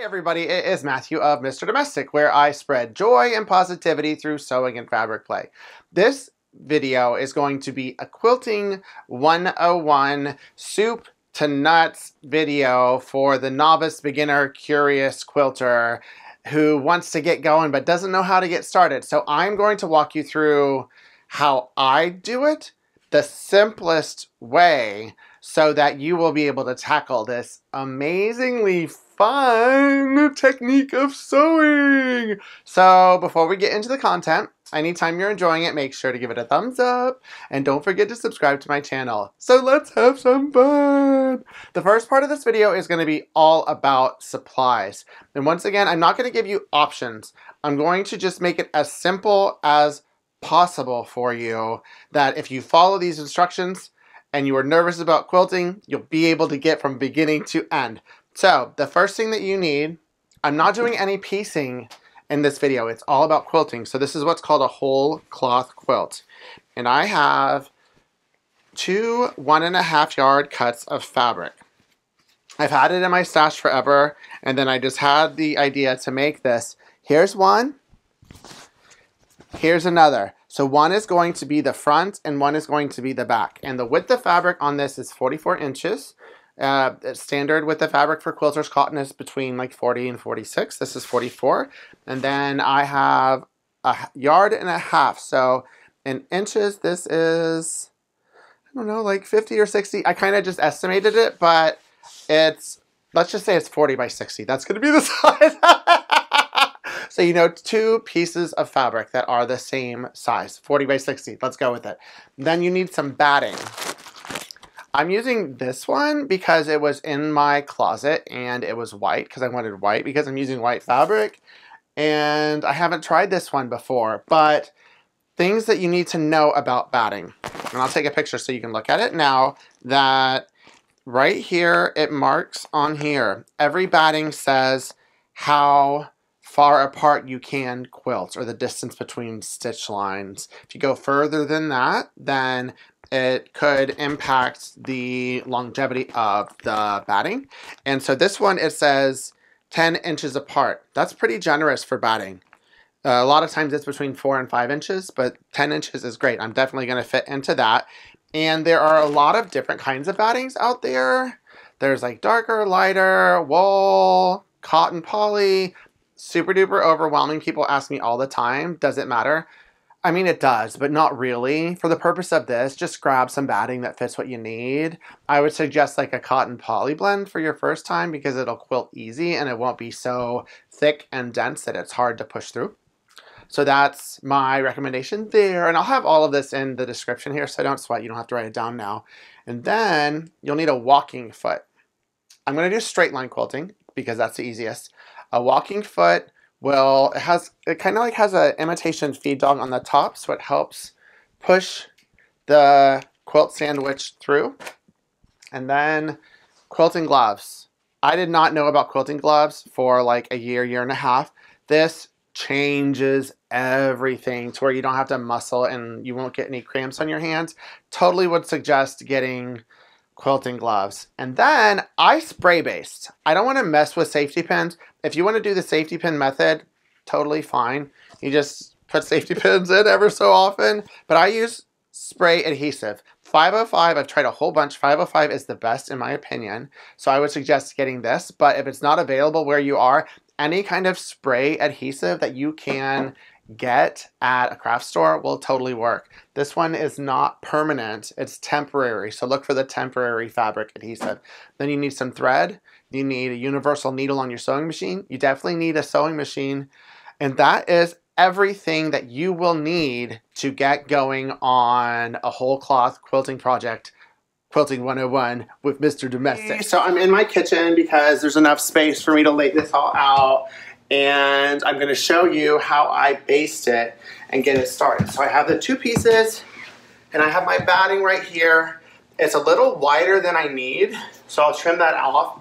Hey everybody, it is Matthew of Mr. Domestic, where I spread joy and positivity through sewing and fabric play. This video is going to be a quilting 101 soup to nuts video for the novice, beginner, curious quilter who wants to get going but doesn't know how to get started. So I'm going to walk you through how I do it the simplest way so that you will be able to tackle this amazingly fun technique of sewing. So before we get into the content, anytime you're enjoying it, make sure to give it a thumbs up and don't forget to subscribe to my channel. So let's have some fun. The first part of this video is going to be all about supplies. And once again, I'm not going to give you options. I'm going to just make it as simple as possible for you that if you follow these instructions and you are nervous about quilting, you'll be able to get from beginning to end. So the first thing that you need, I'm not doing any piecing in this video. It's all about quilting. So this is what's called a whole cloth quilt. And I have two one and a half yard cuts of fabric. I've had it in my stash forever, and then I just had the idea to make this. Here's one. Here's another. So one is going to be the front and one is going to be the back. And the width of fabric on this is 44 inches. Uh, standard with the fabric for quilters cotton is between like 40 and 46. This is 44. And then I have a yard and a half. So in inches, this is, I don't know, like 50 or 60. I kind of just estimated it, but it's, let's just say it's 40 by 60. That's going to be the size. so, you know, two pieces of fabric that are the same size, 40 by 60. Let's go with it. Then you need some batting. I'm using this one because it was in my closet and it was white because I wanted white because I'm using white fabric. And I haven't tried this one before, but things that you need to know about batting. And I'll take a picture so you can look at it now that right here, it marks on here. Every batting says how far apart you can quilt or the distance between stitch lines. If you go further than that, then it could impact the longevity of the batting. And so this one, it says 10 inches apart. That's pretty generous for batting. Uh, a lot of times it's between 4 and 5 inches, but 10 inches is great. I'm definitely going to fit into that. And there are a lot of different kinds of battings out there. There's like darker, lighter, wool, cotton poly, super duper overwhelming. People ask me all the time, does it matter? I mean, it does, but not really. For the purpose of this, just grab some batting that fits what you need. I would suggest like a cotton poly blend for your first time because it'll quilt easy and it won't be so thick and dense that it's hard to push through. So that's my recommendation there. And I'll have all of this in the description here, so don't sweat. You don't have to write it down now. And then you'll need a walking foot. I'm going to do straight line quilting because that's the easiest. A walking foot well, it has it kind of like has an imitation feed dog on the top, so it helps push the quilt sandwich through. And then quilting gloves. I did not know about quilting gloves for like a year, year and a half. This changes everything to where you don't have to muscle and you won't get any cramps on your hands. Totally would suggest getting quilting gloves. And then I spray baste. I don't want to mess with safety pins. If you want to do the safety pin method, totally fine. You just put safety pins in ever so often. But I use spray adhesive. 505, I've tried a whole bunch. 505 is the best in my opinion. So I would suggest getting this. But if it's not available where you are, any kind of spray adhesive that you can get at a craft store will totally work. This one is not permanent, it's temporary. So look for the temporary fabric adhesive. Then you need some thread. You need a universal needle on your sewing machine. You definitely need a sewing machine. And that is everything that you will need to get going on a whole cloth quilting project Quilting 101 with Mr. Domestic. So I'm in my kitchen because there's enough space for me to lay this all out and I'm going to show you how I baste it and get it started. So I have the two pieces and I have my batting right here. It's a little wider than I need, so I'll trim that off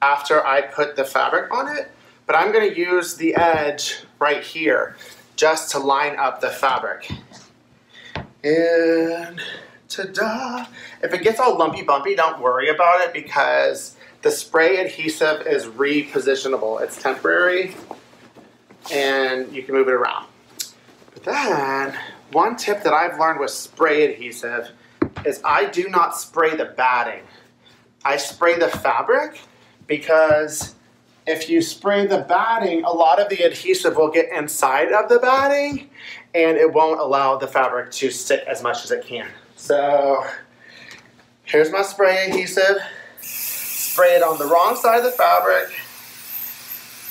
after I put the fabric on it. But I'm going to use the edge right here just to line up the fabric. And ta-da! If it gets all lumpy bumpy, don't worry about it because the spray adhesive is repositionable. It's temporary and you can move it around. But then, one tip that I've learned with spray adhesive is I do not spray the batting. I spray the fabric because if you spray the batting, a lot of the adhesive will get inside of the batting and it won't allow the fabric to stick as much as it can. So here's my spray adhesive. Spray it on the wrong side of the fabric.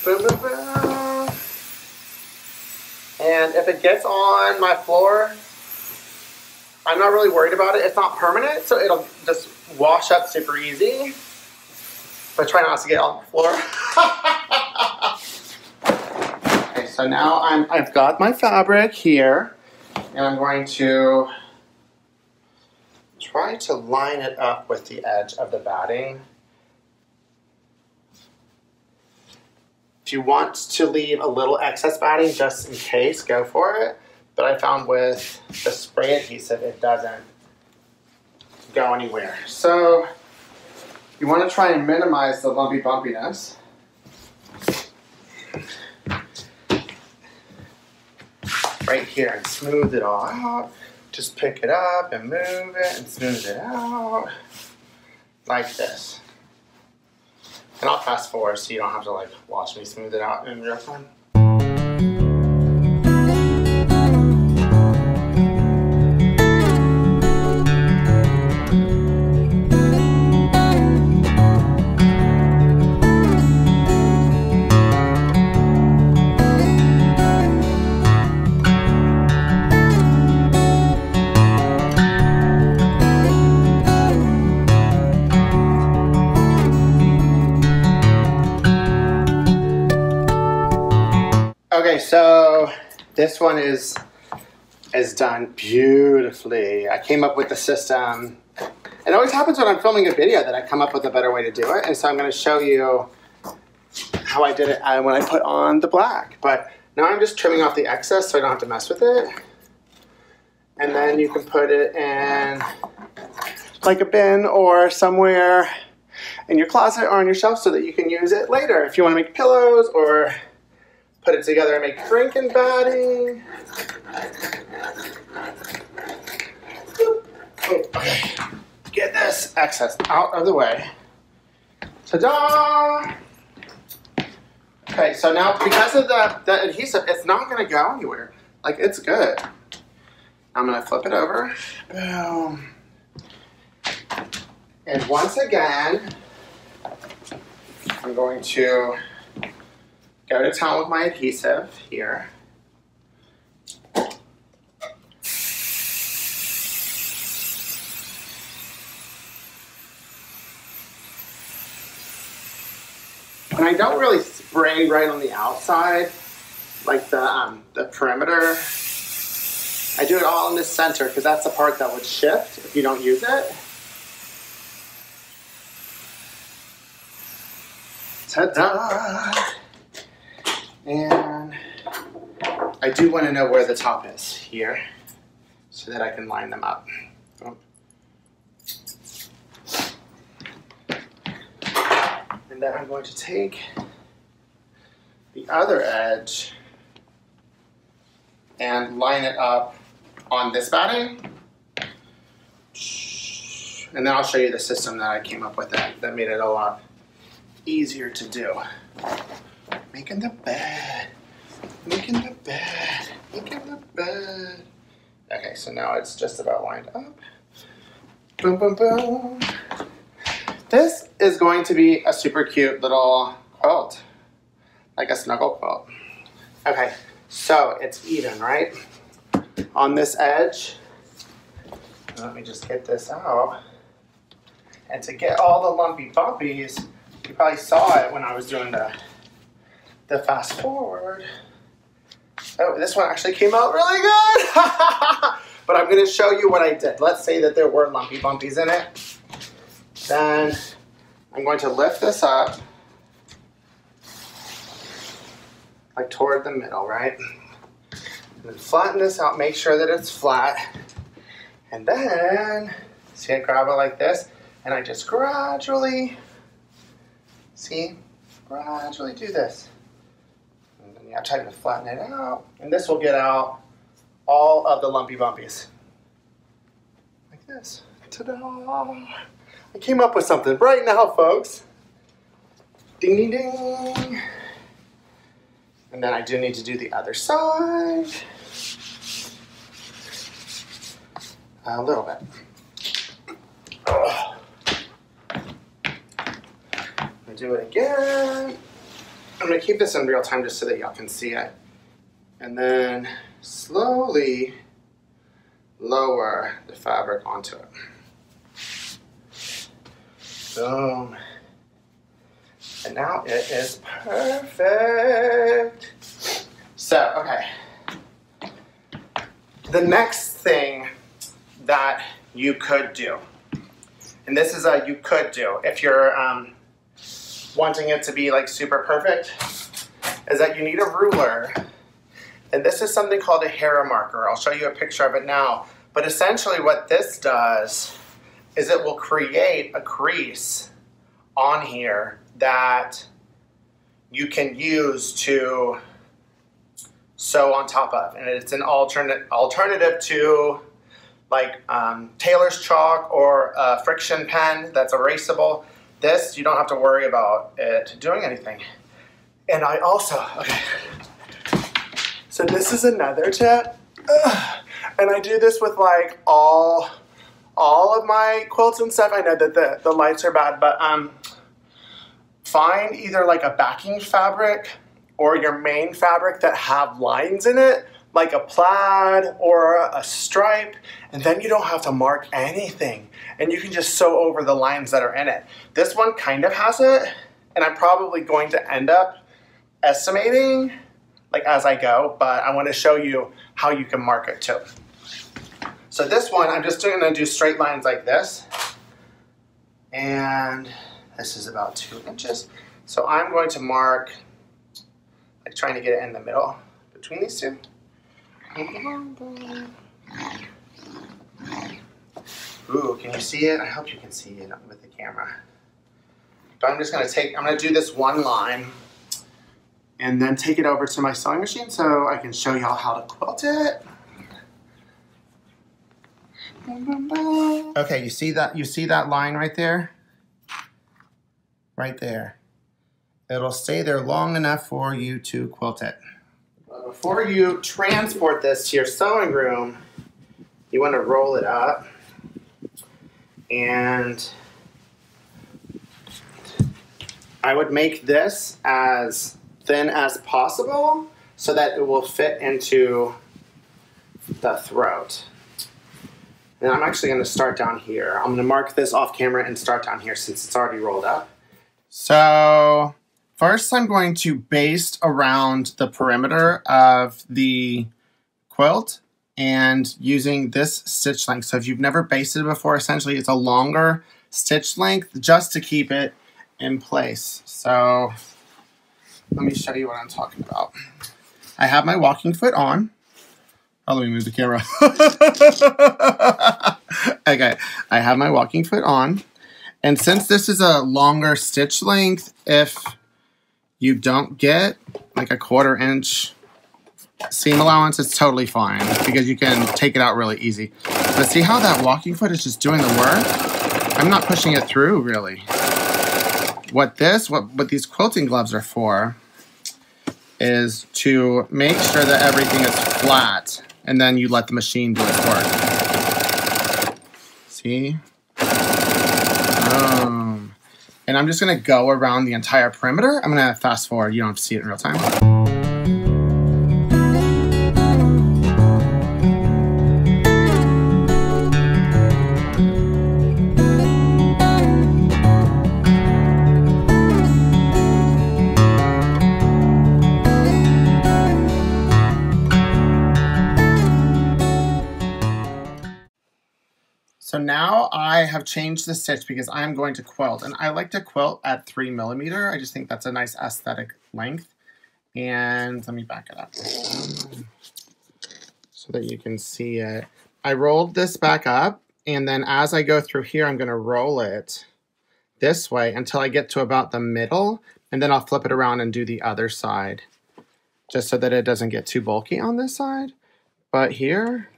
Boom, boom, boom. And if it gets on my floor, I'm not really worried about it. It's not permanent, so it'll just wash up super easy. But try not to get on the floor. okay, so now I'm, I've got my fabric here, and I'm going to try to line it up with the edge of the batting. You want to leave a little excess batting just in case, go for it. But I found with the spray adhesive, it doesn't go anywhere. So you want to try and minimize the lumpy bumpiness. Right here and smooth it all out. Just pick it up and move it and smooth it out like this. And I'll fast forward so you don't have to like watch me smooth it out in real time. Okay, so this one is is done beautifully. I came up with the system. It always happens when I'm filming a video that I come up with a better way to do it, and so I'm going to show you how I did it uh, when I put on the black. But now I'm just trimming off the excess so I don't have to mess with it. And then you can put it in like a bin or somewhere in your closet or on your shelf so that you can use it later if you want to make pillows or put it together and make drinking. Oh, okay. Get this excess out of the way. Ta-da! Okay, so now because of the, the adhesive, it's not gonna go anywhere. Like, it's good. I'm gonna flip it over. Boom. And once again, I'm going to go to town with my adhesive here. And I don't really spray right on the outside, like the, um, the perimeter. I do it all in the center because that's the part that would shift if you don't use it. Ta-da! And I do want to know where the top is here so that I can line them up. Oh. And then I'm going to take the other edge and line it up on this batting. And then I'll show you the system that I came up with that, that made it a lot easier to do. Making the bed, making the bed, making the bed. Okay, so now it's just about lined up. Boom, boom, boom. This is going to be a super cute little quilt, like a snuggle quilt. Okay, so it's even, right? On this edge, let me just get this out. And to get all the lumpy bumpies, you probably saw it when I was doing the, the fast forward. Oh, this one actually came out really good. but I'm gonna show you what I did. Let's say that there were lumpy bumpies in it. Then I'm going to lift this up, like toward the middle, right? And then flatten this out, make sure that it's flat. And then, see I grab it like this, and I just gradually See? Gradually do this. And then have time to flatten it out. And this will get out all of the lumpy bumpies. Like this. Ta-da! I came up with something right now, folks. Ding, ding, ding. And then I do need to do the other side. A little bit. Ugh. do it again. I'm gonna keep this in real time just so that y'all can see it. And then slowly lower the fabric onto it. Boom. And now it is perfect. So, okay. The next thing that you could do, and this is a you could do if you're um, wanting it to be like super perfect, is that you need a ruler. And this is something called a Hera marker. I'll show you a picture of it now. But essentially what this does is it will create a crease on here that you can use to sew on top of. And it's an alternate alternative to like um, tailor's chalk or a friction pen that's erasable. This, you don't have to worry about it doing anything. And I also, okay, so this is another tip. Ugh. And I do this with like all all of my quilts and stuff. I know that the, the lights are bad, but um, find either like a backing fabric or your main fabric that have lines in it, like a plaid or a stripe, and then you don't have to mark anything. And you can just sew over the lines that are in it. This one kind of has it, and I'm probably going to end up estimating like as I go, but I want to show you how you can mark it too. So this one, I'm just going to do straight lines like this. And this is about two inches. So I'm going to mark, like trying to get it in the middle between these two. Ooh, can you see it? I hope you can see it with the camera. But I'm just going to take, I'm to do this one line and then take it over to my sewing machine so I can show y'all how to quilt it. Okay, you see that you see that line right there? Right there. It'll stay there long enough for you to quilt it. Before you transport this to your sewing room, you want to roll it up and I would make this as thin as possible so that it will fit into the throat. And I'm actually going to start down here. I'm going to mark this off camera and start down here since it's already rolled up. So first I'm going to baste around the perimeter of the quilt and using this stitch length. So if you've never basted it before, essentially it's a longer stitch length just to keep it in place. So let me show you what I'm talking about. I have my walking foot on. Oh, let me move the camera. okay, I have my walking foot on. And since this is a longer stitch length, if you don't get like a quarter inch seam allowance, it's totally fine because you can take it out really easy. But see how that walking foot is just doing the work? I'm not pushing it through really. What this, what, what these quilting gloves are for is to make sure that everything is flat and then you let the machine do its work. See? Boom. And I'm just gonna go around the entire perimeter. I'm gonna fast forward, you don't have to see it in real time. Now I have changed the stitch because I'm going to quilt. And I like to quilt at three millimeter. I just think that's a nice aesthetic length. And let me back it up so that you can see it. I rolled this back up and then as I go through here, I'm gonna roll it this way until I get to about the middle, and then I'll flip it around and do the other side, just so that it doesn't get too bulky on this side. But here,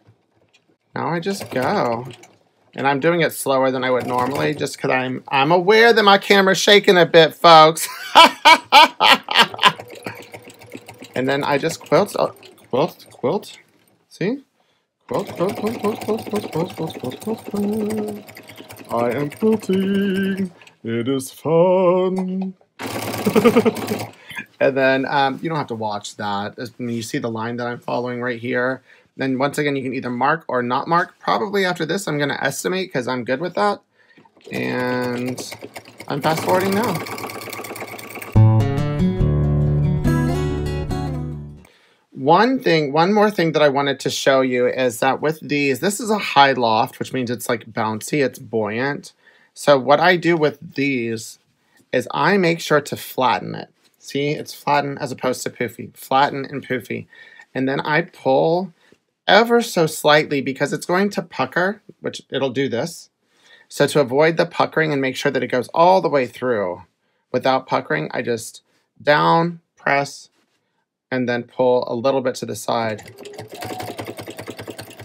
now I just go. And I'm doing it slower than I would normally just because I'm, I'm aware that my camera's shaking a bit, folks. and then I just quilt, oh, quilt, quilt. See? Quilt, quilt, quilt, quilt, quilt, quilt, quilt, quilt, quilt, quilt. I am quilting. It is fun. and then um, you don't have to watch that. When you see the line that I'm following right here, then once again, you can either mark or not mark. Probably after this, I'm going to estimate because I'm good with that. And I'm fast forwarding now. One thing, one more thing that I wanted to show you is that with these, this is a high loft, which means it's like bouncy, it's buoyant. So what I do with these is I make sure to flatten it. See, it's flattened as opposed to poofy. Flatten and poofy. And then I pull ever so slightly because it's going to pucker, which it'll do this. So to avoid the puckering and make sure that it goes all the way through without puckering, I just down, press, and then pull a little bit to the side.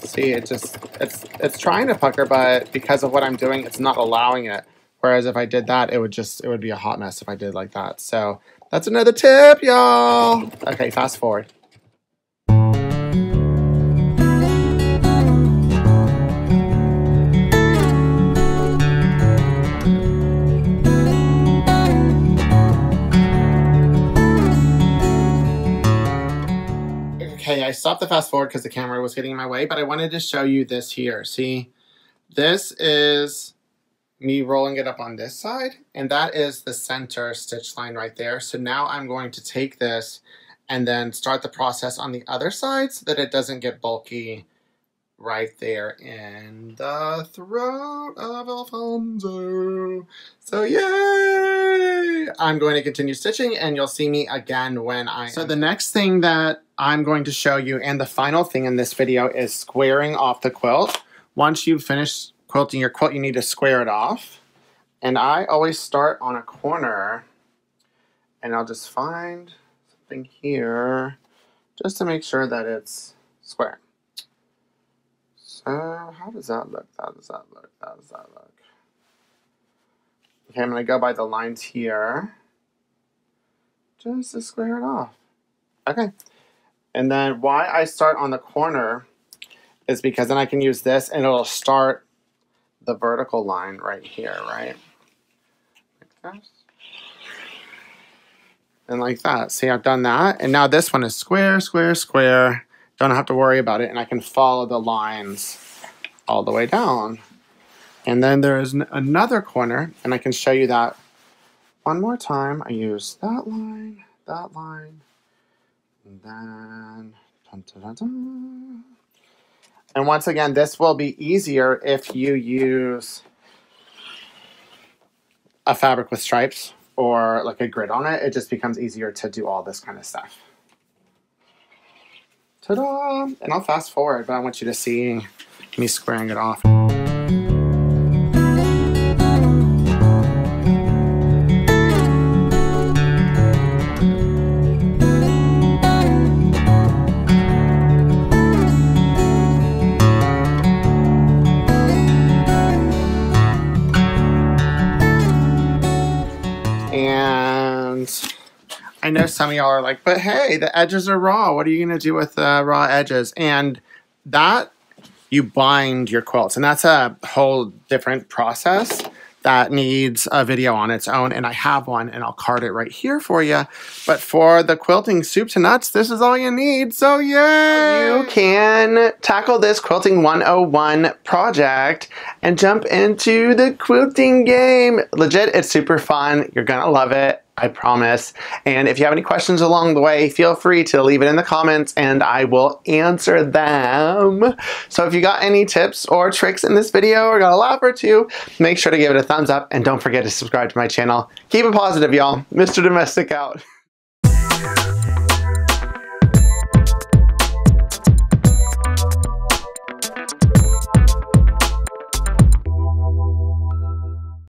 See, it just, it's, it's trying to pucker, but because of what I'm doing, it's not allowing it. Whereas if I did that, it would just, it would be a hot mess if I did like that. So that's another tip, y'all. Okay, fast forward. Okay, I stopped the fast forward because the camera was getting in my way, but I wanted to show you this here. See, this is me rolling it up on this side, and that is the center stitch line right there. So now I'm going to take this and then start the process on the other side so that it doesn't get bulky right there in the throat of Alfonso. So yay! I'm going to continue stitching and you'll see me again when I... So the next thing that I'm going to show you and the final thing in this video is squaring off the quilt. Once you've finished quilting your quilt, you need to square it off. And I always start on a corner and I'll just find something here just to make sure that it's square. So how does that look? How does that look? How does that look? Okay, I'm to go by the lines here. Just to square it off. Okay. And then why I start on the corner is because then I can use this and it'll start the vertical line right here, right? Like this. And like that. See, I've done that. And now this one is square, square, square. Don't have to worry about it, and I can follow the lines all the way down. And then there is another corner, and I can show you that one more time. I use that line, that line, and then... Dun, dun, dun, and once again, this will be easier if you use a fabric with stripes or like a grid on it. It just becomes easier to do all this kind of stuff. Ta-da! And I'll fast forward, but I want you to see me squaring it off. Some of y'all are like, but hey, the edges are raw. What are you going to do with the raw edges? And that you bind your quilts, and that's a whole different process that needs a video on its own, and I have one, and I'll card it right here for you. But for the quilting soup to nuts, this is all you need, so yeah! You can tackle this Quilting 101 project and jump into the quilting game. Legit, it's super fun. You're gonna love it. I promise. And if you have any questions along the way, feel free to leave it in the comments and I will answer them. So if you got any tips or tricks in this video or got a laugh or two, make sure to give it a thumbs up and don't forget to subscribe to my channel. Keep it positive, y'all. Mr. Domestic out.